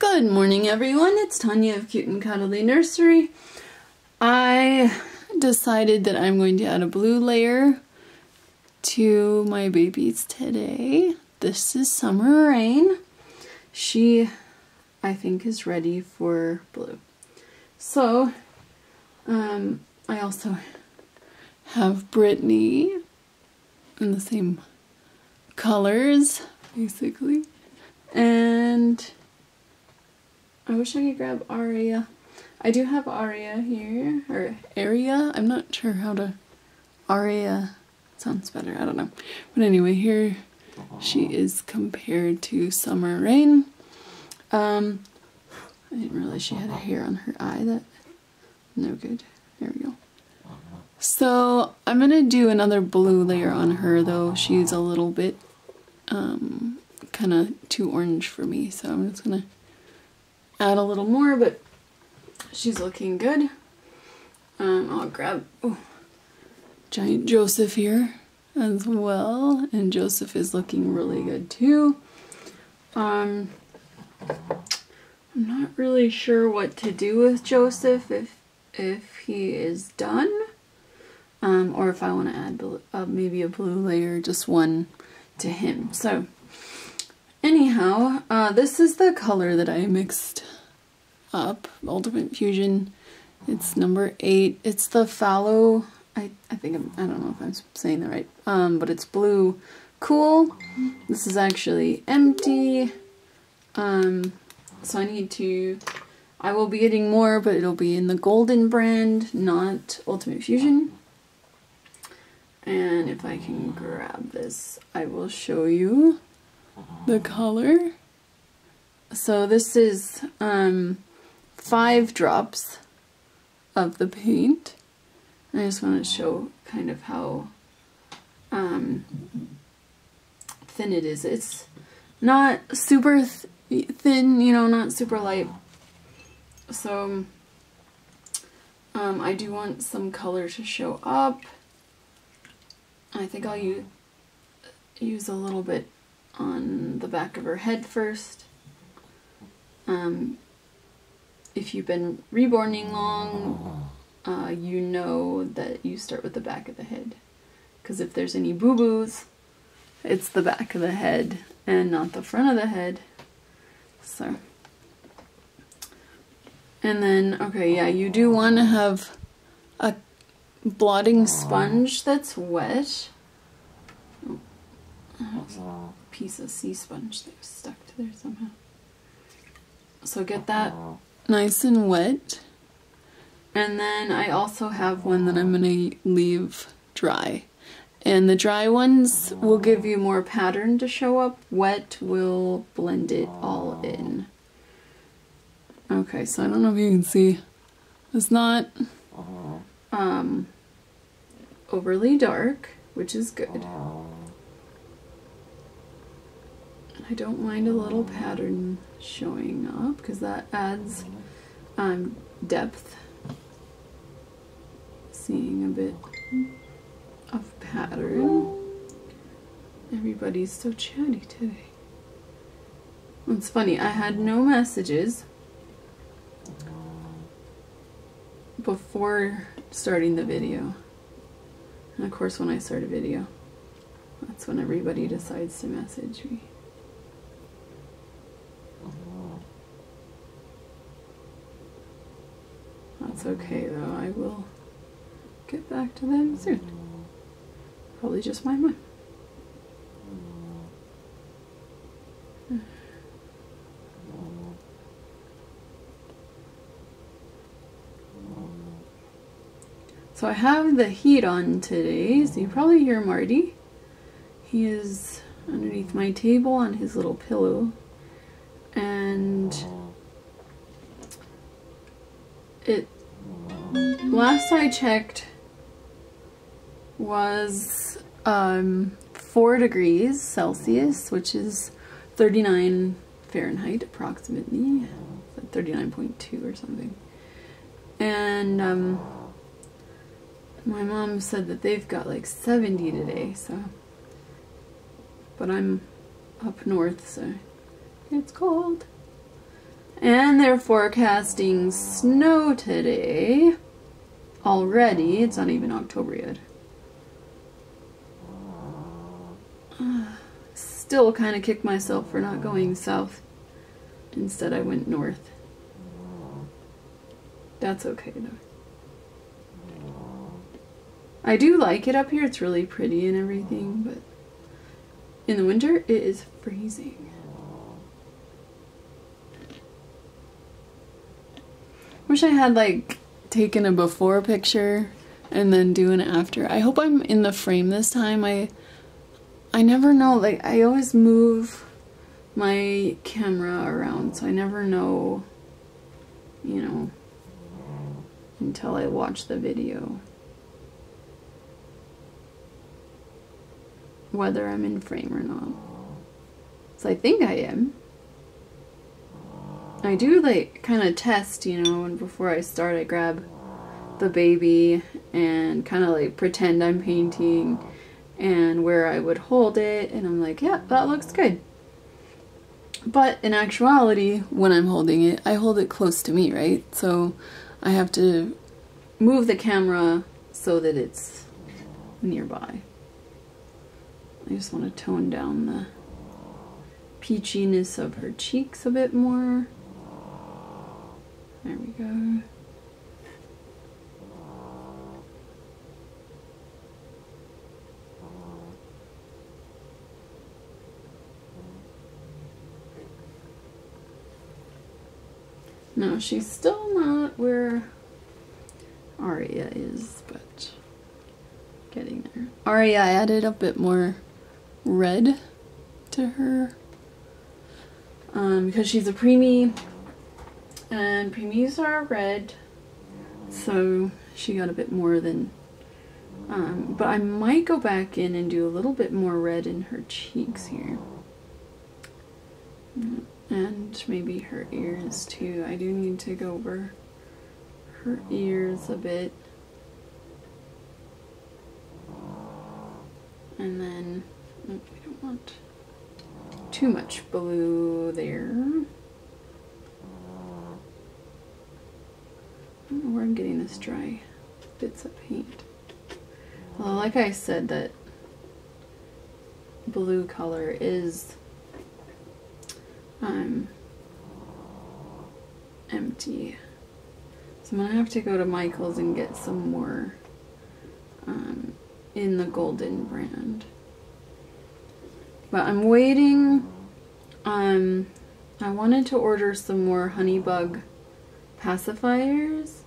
Good morning everyone, it's Tanya of Cute and Cuddly Nursery. I decided that I'm going to add a blue layer to my babies today. This is Summer Rain. She, I think, is ready for blue. So, um, I also have Brittany in the same colors, basically. And I wish I could grab Aria. I do have Aria here, or Aria. I'm not sure how to. Aria sounds better. I don't know. But anyway, here she is compared to Summer Rain. Um, I didn't realize she had a hair on her eye. That no good. There we go. So I'm gonna do another blue layer on her though. She's a little bit um, kind of too orange for me, so I'm just gonna add a little more, but she's looking good. Um, I'll grab oh, giant Joseph here as well, and Joseph is looking really good too. Um, I'm not really sure what to do with Joseph if if he is done, um, or if I want to add uh, maybe a blue layer, just one to him. So anyhow, uh, this is the color that I mixed up, Ultimate Fusion. It's number eight. It's the Phthalo, I, I think, I'm, I don't know if I'm saying that right, um, but it's blue cool. This is actually empty. Um, so I need to, I will be getting more, but it'll be in the golden brand, not Ultimate Fusion. And if I can grab this, I will show you the color. So this is um, five drops of the paint. I just want to show kind of how um, thin it is. It's not super th thin, you know, not super light. So um, I do want some color to show up. I think I'll use, use a little bit on the back of her head first. Um, if you've been reborning long, uh, you know that you start with the back of the head. Because if there's any boo-boos, it's the back of the head and not the front of the head. So, and then, okay, yeah, you do want to have a blotting sponge that's wet. A piece of sea sponge that was stuck to there somehow. So get that uh-huh. nice and wet. And then I also have one that I'm uh-huh. going to leave dry. And the dry ones will uh-huh. give you more pattern to show up. Wet will blend it all in. Okay, so I don't know if you can see. It's not um, overly dark, which is good. I don't mind a little pattern showing up because that adds um, depth. Seeing a bit of pattern. Everybody's so chatty today. It's funny, I had no messages before starting the video. And of course when I start a video, that's when everybody decides to message me. That's okay though, I will get back to them soon. Probably just my mom. So I have the heat on today, so you probably hear Marty. He is underneath my table on his little pillow. And it last I checked was um, 4 degrees Celsius, which is 39 Fahrenheit approximately, 39.2 or something. And um, my mom said that they've got like 70 today, so. But I'm up north, so it's cold. And they're forecasting snow today. Already. It's not even October yet. Still kind of kick myself for not going south. Instead I went north. That's okay though. I do like it up here. It's really pretty and everything, but in the winter it is freezing. Wish I had like taken a before picture and then do an after. I hope I'm in the frame this time. I I never know like I always move my camera around so I never know you know until I watch the video. Whether I'm in frame or not. So I think I am. I do like kind of test, you know, and before I start I grab the baby and kind of like pretend I'm painting and where I would hold it and I'm like, yeah, that looks good. But in actuality, when I'm holding it, I hold it close to me, right? So I have to move the camera so that it's nearby. I just want to tone down the peachiness of her cheeks a bit more. There we go. No, she's still not where Aria is, but getting there. Aria, added a bit more red to her um, because she's a preemie and preemies are red so she got a bit more than um, but I might go back in and do a little bit more red in her cheeks here and maybe her ears too. I do need to go over her ears a bit. And then, oh, don't want too much blue there. I don't know where I'm getting this dry bits of paint. Well, like I said, that blue color is um, empty. So I'm gonna have to go to Michael's and get some more um, in the golden brand. But I'm waiting. Um, I wanted to order some more Honeybug pacifiers.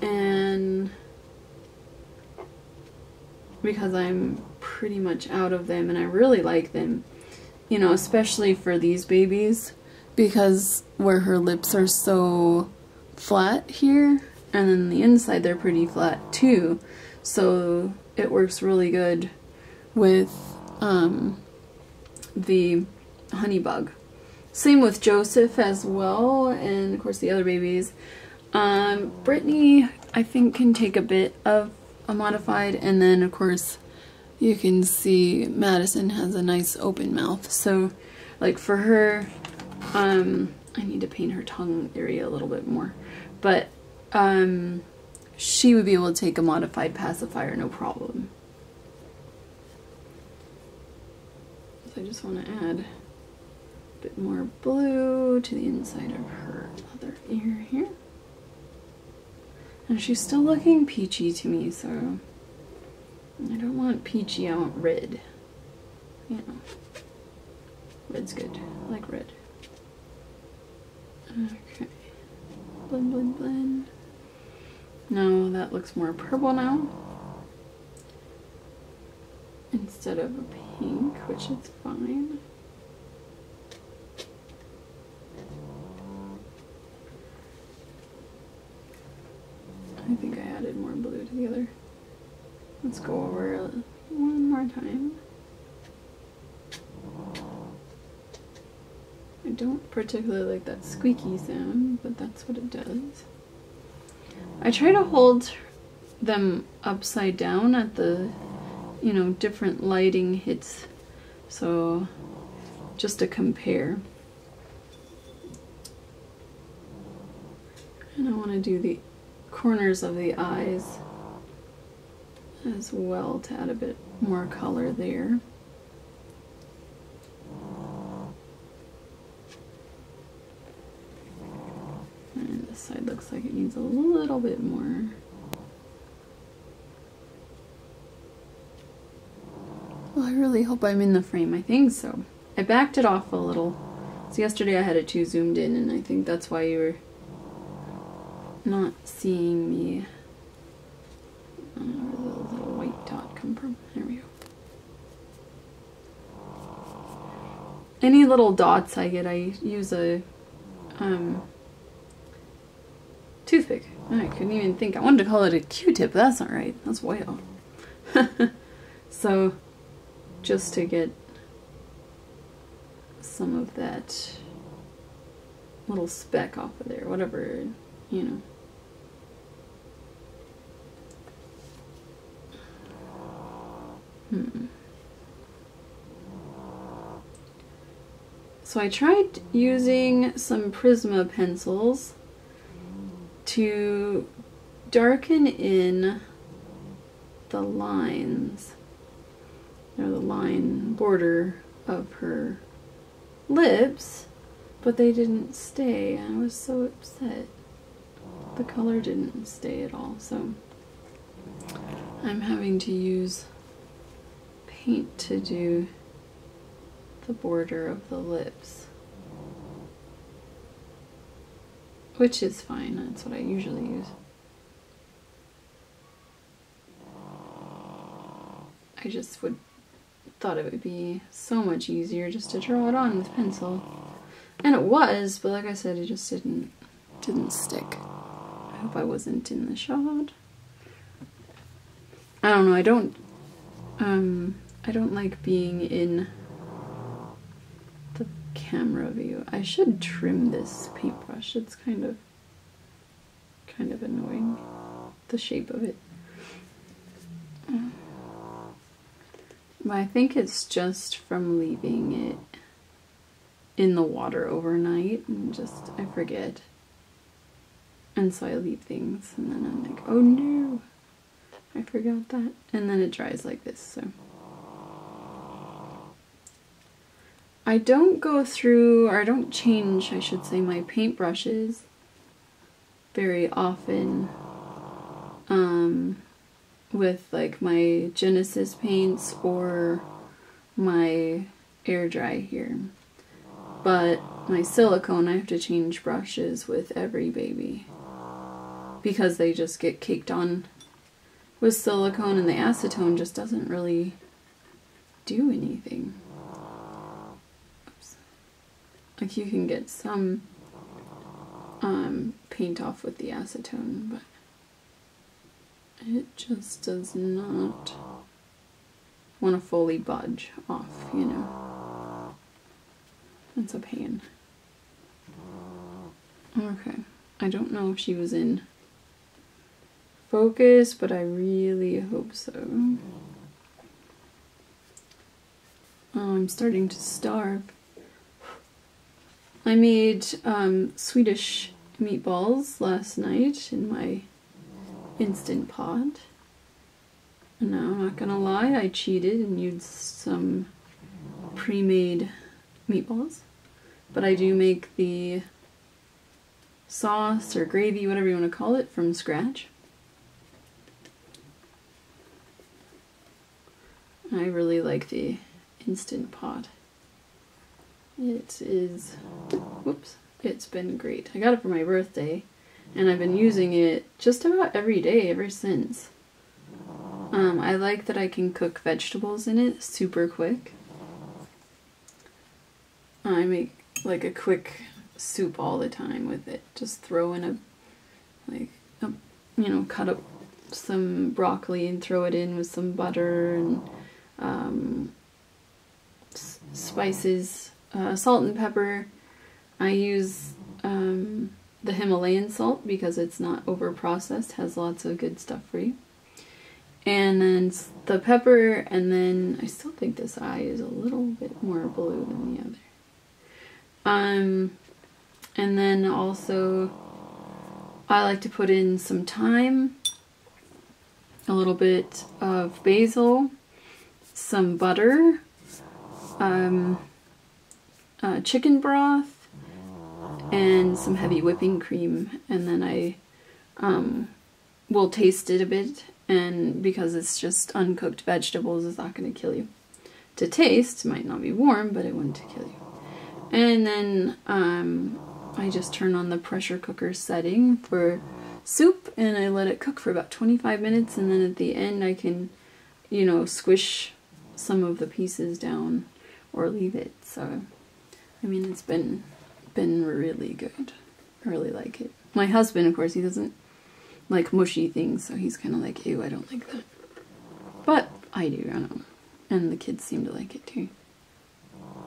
And because I'm pretty much out of them and I really like them you know, especially for these babies because where her lips are so flat here and then the inside they're pretty flat too. So it works really good with um, the honey bug. Same with Joseph as well and of course the other babies. Um, Brittany I think can take a bit of a modified and then of course you can see Madison has a nice open mouth. So like for her, um, I need to paint her tongue area a little bit more. But um, she would be able to take a modified pacifier, no problem. So I just want to add bit more blue to the inside of her other ear here. And she's still looking peachy to me, so I don't want peachy, I want red. You know. Red's good. I like red. Okay. Blend, blend, blend. No, that looks more purple now. Instead of a pink, which is fine. I think I added more blue to the other. Let's go over it one more time. I don't particularly like that squeaky sound, but that's what it does. I try to hold them upside down at the, you know, different lighting hits. So, just to compare. And I want to do the corners of the eyes as well to add a bit more color there. And this side like it needs a little bit more. Well, I really hope I'm in the frame. I think so. I backed it off a little. So yesterday I had it too zoomed in and I think that's why you were not seeing me. Uh, where the little white dot come from? There we go. Any little dots I get, I use a um, toothpick. I couldn't even think. I wanted to call it a Q-tip, that's not right. That's whale. so, just to get some of that little speck off of there, whatever, you know. Hmm. So I tried using some Prisma pencils to darken in the lines, or the line border of her lips, but they didn't stay. I was so upset. The color didn't stay at all, so I'm having to use paint to do the border of the lips. Which is fine, that's what I usually use. I just would thought it would be so much easier just to draw it on with pencil. And it was, but like I said, it just didn't didn't stick. I hope I wasn't in the shot. I don't know, I don't um I don't like being in camera view. I should trim this paintbrush. It's kind of kind of annoying the shape of it. Um, but I think it's just from leaving it in the water overnight and just, I forget. And so I leave things and then I'm like, oh no, I forgot that. And then it dries like this, so. I don't go through, or I don't change, I should say, my paintbrushes very often. Um, with like my Genesis paints or my air dry here. But my silicone, I have to change brushes with every baby because they just get caked on with silicone and the acetone just doesn't really do anything. Like you can get some um, paint off with the acetone, but it just does not want to fully budge off, you know. It's a pain. Okay. I don't know if she was in focus, but I really hope so. Oh, I'm starting to starve. I made um, Swedish meatballs last night in my Instant Pot. No, I'm not gonna lie, I cheated and used some pre-made meatballs. But I do make the sauce or gravy, whatever you want to call it, from scratch. I really like the Instant Pot. It is, whoops, it's been great. I got it for my birthday and I've been using it just about every day ever since. Um, I like that I can cook vegetables in it super quick. I make like a quick soup all the time with it. Just throw in a, like, a, you know, cut up some broccoli and throw it in with some butter and um, spices, uh, salt and pepper. I use um, the Himalayan salt because it's not over processed, has lots of good stuff for you. And then the pepper, and then I still think this eye is a little bit more blue than the other. Um, and then also I like to put in some thyme, a little bit of basil, some butter, um, uh, chicken broth, and some heavy whipping cream. And then I um, will taste it a bit, and because it's just uncooked vegetables, it's not going to kill you. To taste, might not be warm, but it wouldn't kill you. And then um, I just turn on the pressure cooker setting for soup and I let it cook for about 25 minutes and then at the end I can, you know, squish some of the pieces down or leave it. So, I mean, it's been been really good. I really like it. My husband, of course, he doesn't like mushy things, so he's kind of like, ew, I don't like that. But I do, I don't know. And the kids seem to like it too.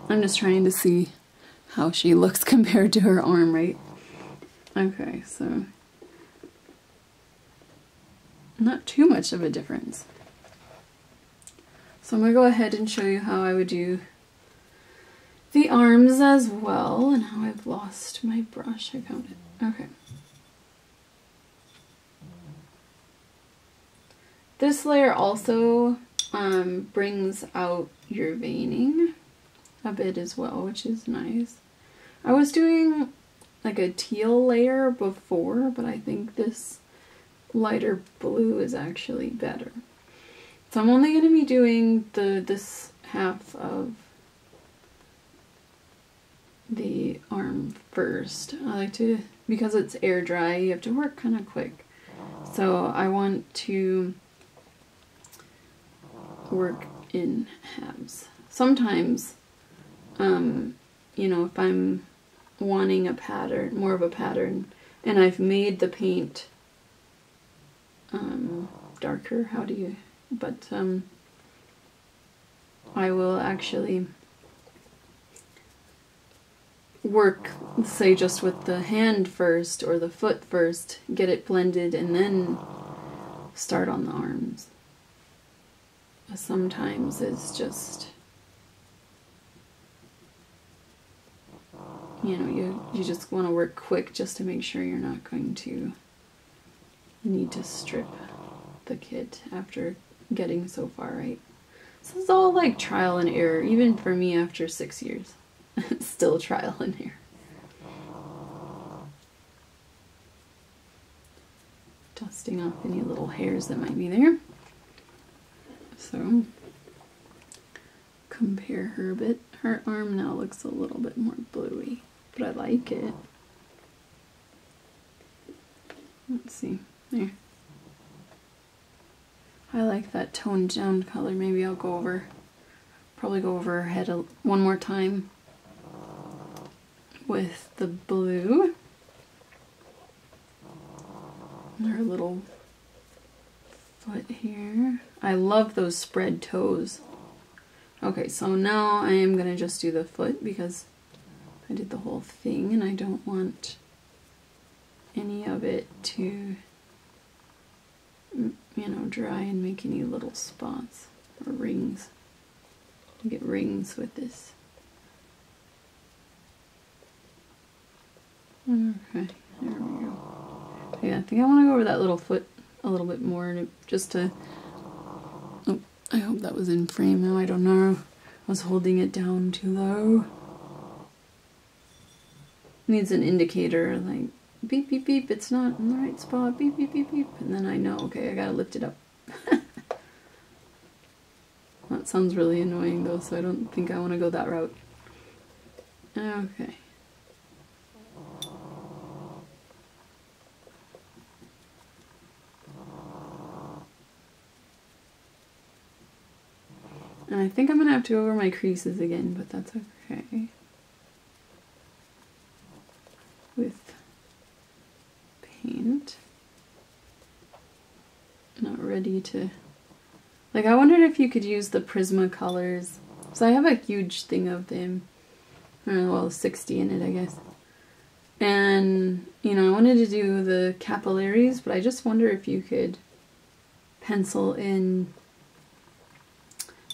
I'm just trying to see how she looks compared to her arm, right? Okay, so not too much of a difference. So I'm going to go ahead and show you how I would do arms as well and how I've lost my brush. I found it. Okay. This layer also um, brings out your veining a bit as well, which is nice. I was doing like a teal layer before, but I think this lighter blue is actually better. So I'm only going to be doing the this half of the arm first. I like to, because it's air dry, you have to work kind of quick. So I want to work in halves. Sometimes, um, you know, if I'm wanting a pattern, more of a pattern, and I've made the paint um, darker, how do you, but um, I will actually work, say just with the hand first or the foot first, get it blended, and then start on the arms. Sometimes it's just you know, you, you just want to work quick just to make sure you're not going to need to strip the kit after getting so far right. This is all like trial and error, even for me after six years. Still trial in here. Dusting off any little hairs that might be there. So, compare her a bit. Her arm now looks a little bit more bluey but I like it. Let's see, there. I like that toned down color. Maybe I'll go over, probably go over her head a, one more time with the blue. her little foot here. I love those spread toes. Okay, so now I am going to just do the foot because I did the whole thing and I don't want any of it to you know dry and make any little spots or rings. Get rings with this. Okay, there we go. Yeah, I think I want to go over that little foot a little bit more just to oh, I hope that was in frame now, I don't know. I was holding it down too low needs an indicator like beep beep beep it's not in the right spot beep beep beep beep and then I know okay I gotta lift it up that sounds really annoying though so I don't think I want to go that route okay I think I'm gonna have to go over my creases again but that's okay with paint. Not ready to... Like, I wondered if you could use the Prismacolors. So I have a huge thing of them. Know, well, 60 in it, I guess. And, you know, I wanted to do the capillaries, but I just wonder if you could pencil in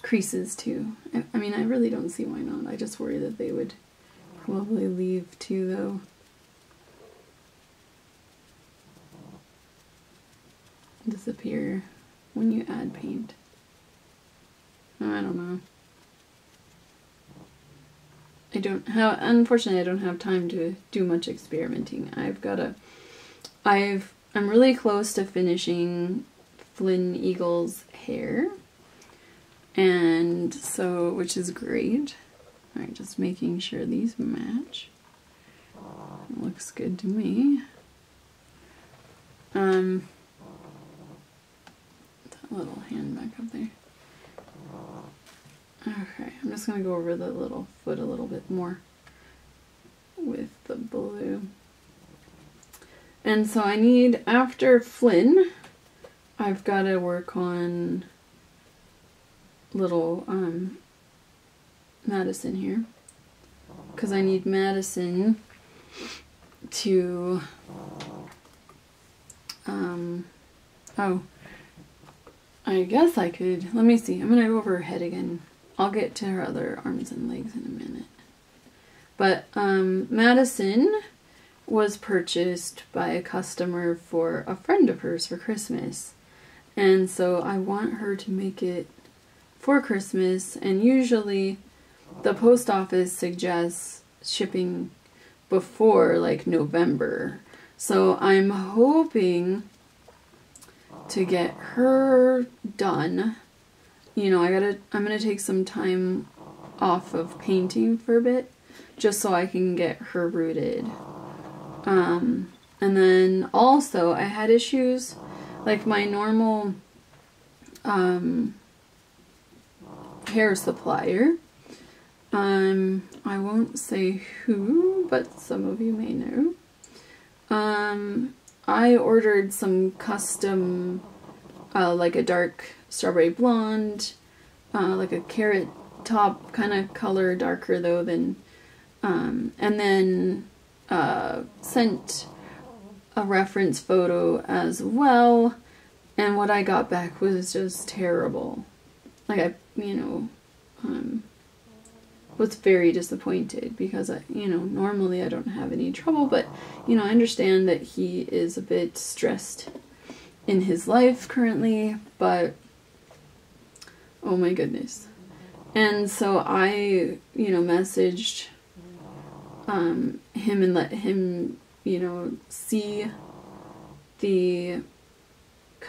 creases too. I mean, I really don't see why not. I just worry that they would probably leave too, though. disappear when you add paint. Oh, I don't know. I don't have, unfortunately, I don't have time to do much experimenting. I've got to, I've, I'm really close to finishing Flynn Eagle's hair. And so, which is great. Alright, just making sure these match. Looks good to me. Um, that little hand back up there. Okay, I'm just to go over the little foot a little bit more with the blue. And so I need, after Flynn, I've got to work on little um, Madison here. Because I need Madison to, um, oh, I guess I could, let me see, I'm to go over her head again I'll get to her other arms and legs in a minute. But um, Madison was purchased by a customer for a friend of hers for Christmas. And so I want her to make it for Christmas. And usually the post office suggests shipping before like November. So I'm hoping to get her done you know, I gotta, I'm gonna take some time off of painting for a bit, just so I can get her rooted. Um, and then also I had issues, like my normal, um, hair supplier. Um, I won't say who, but some of you may know. Um, I ordered some custom, uh, like a dark strawberry blonde, uh, like a carrot top kind of color, darker though than, um, and then uh, sent a reference photo as well. And what I got back was just terrible. Like I, you know, um, was very disappointed because I, you know, normally I don't have any trouble, but you know, I understand that he is a bit stressed in his life currently, but Oh my goodness. And so I, you know, messaged um, him and let him, you know, see the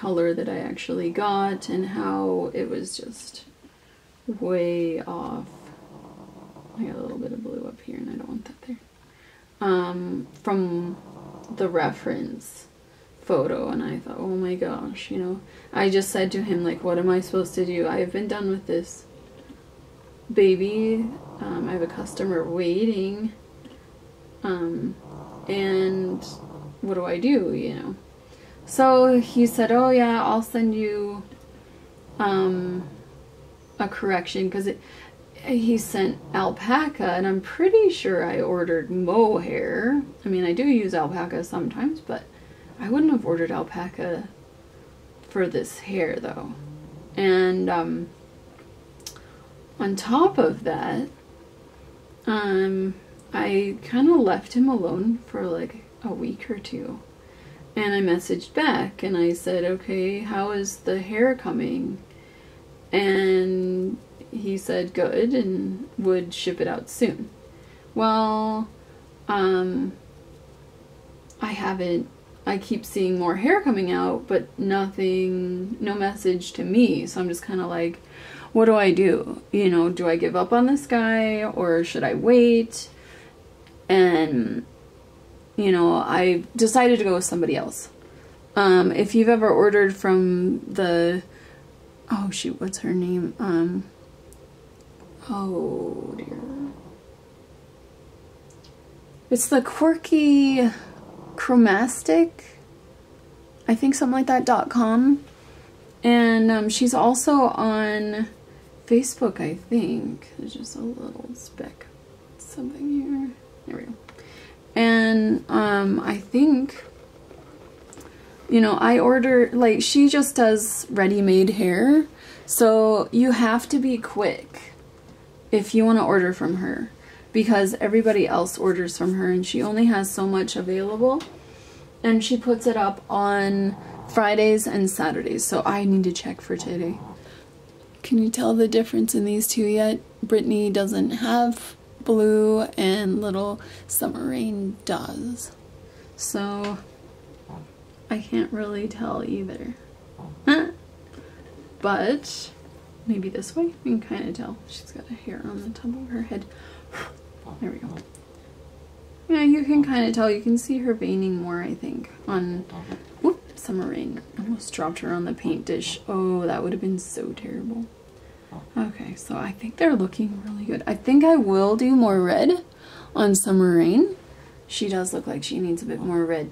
color that I actually got and how it was just way off. I got a little bit of blue up here and I don't want that there. Um, from the reference photo and I thought, oh my gosh, you know, I just said to him, like, what am I supposed to do? I have been done with this baby. Um, I have a customer waiting. Um, and what do I do, you know? So he said, oh yeah, I'll send you um, a correction because he sent alpaca and I'm pretty sure I ordered mohair. I mean, I do use alpaca sometimes, but I wouldn't have ordered alpaca for this hair though. And um, on top of that, um, I kind of left him alone for like a week or two. And I messaged back and I said, okay, how is the hair coming? And he said good and would ship it out soon. Well, um, I haven't I keep seeing more hair coming out, but nothing, no message to me. So I'm just kind of like, what do I do? You know, do I give up on this guy or should I wait? And, you know, I decided to go with somebody else. Um, if you've ever ordered from the, oh shoot, what's her name? Um, oh dear. It's the quirky Chromastic, I think something like that, dot com. And um, she's also on Facebook, I think. There's just a little speck, something here. There we go. And um, I think, you know, I order, like, she just does ready-made hair. So you have to be quick if you want to order from her because everybody else orders from her and she only has so much available. And she puts it up on Fridays and Saturdays. So I need to check for today. Can you tell the difference in these two yet? Brittany doesn't have blue and little Summer Rain does. So I can't really tell either. but maybe this way, you can kind of tell. She's got a hair on the top of her head. There we go. Yeah, you can kind of tell. You can see her veining more, I think, on whoop, Summer Rain. Almost dropped her on the paint dish. Oh, that would have been so terrible. Okay, so I think they're looking really good. I think I will do more red on Summer Rain. She does look like she needs a bit more red.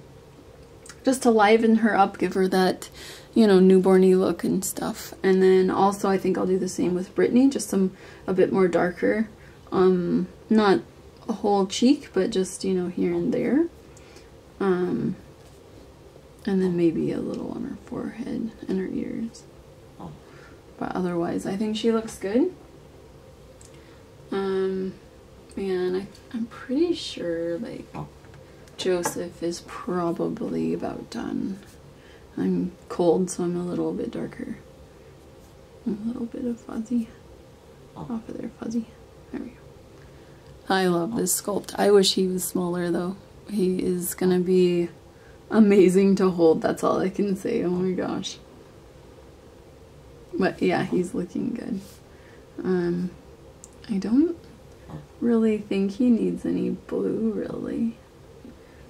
Just to liven her up, give her that, you know, newborny look and stuff. And then also I think I'll do the same with Brittany, just some, a bit more darker. Um, not a whole cheek, but just, you know, here and there. Um, and then maybe a little on her forehead and her ears. But otherwise, I think she looks good. Um, and I, I'm pretty sure, like, Joseph is probably about done. I'm cold, so I'm a little bit darker. A little bit of fuzzy. Off of there, fuzzy. There we go. I love this sculpt. I wish he was smaller, though. He is gonna be amazing to hold. That's all I can say. Oh my gosh. But yeah, he's looking good. Um, I don't really think he needs any blue, really.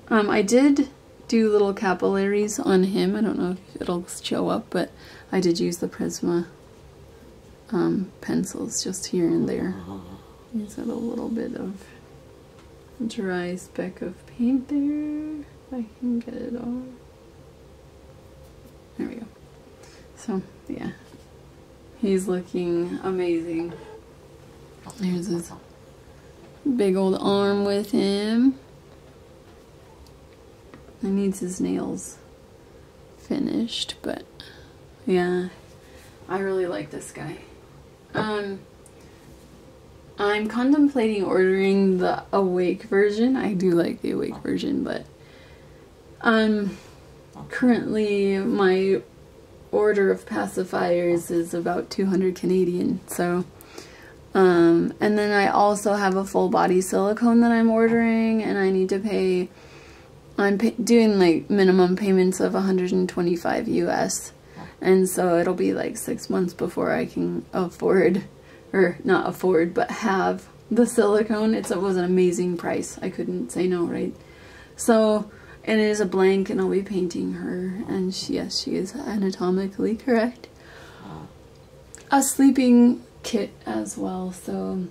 Um, I did do little capillaries on him. I don't know if it'll show up, but I did use the Prisma um, pencils just here and there. He's got a little bit of dry speck of paint there. If I can get it off. There we go. So, yeah. He's looking amazing. There's his big old arm with him. He needs his nails finished, but yeah, I really like this guy. Um, I'm contemplating ordering the awake version. I do like the awake version, but um, currently my order of pacifiers is about 200 Canadian. So, um, and then I also have a full body silicone that I'm ordering, and I need to pay. I'm pay doing like minimum payments of 125 US, and so it'll be like six months before I can afford, or not afford, but have the silicone. It's, it was an amazing price. I couldn't say no, right? So it is a blank and I'll be painting her. And she, yes she is anatomically correct. A sleeping kit as well so.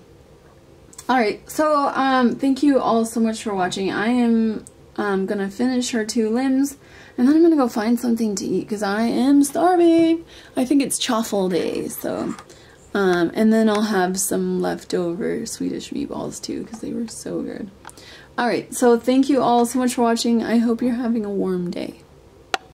Alright so um thank you all so much for watching. I am um gonna finish her two limbs and then I'm gonna go find something to eat because I am starving. I think it's chaffle day so. Um and then I'll have some leftover Swedish meatballs too because they were so good Alright, so thank you all so much for watching. I hope you're having a warm day.